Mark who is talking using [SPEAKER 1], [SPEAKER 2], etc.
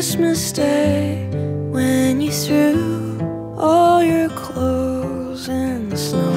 [SPEAKER 1] Christmas Day when you threw all your clothes in the snow.